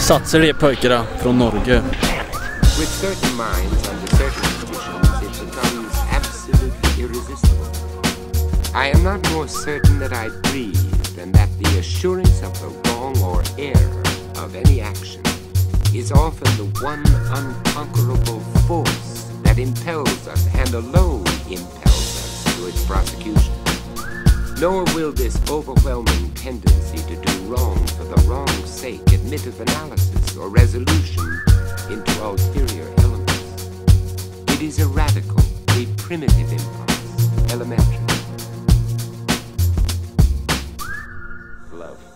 Satser de pojkarna från Norge. With certain minds. I am not more certain that I breathe than that the assurance of the wrong or error of any action is often the one unconquerable force that impels us and alone impels us to its prosecution. Nor will this overwhelming tendency to do wrong for the wrong's sake admit of analysis or resolution into ulterior elements. It is a radical, a primitive impulse, elementary. Love.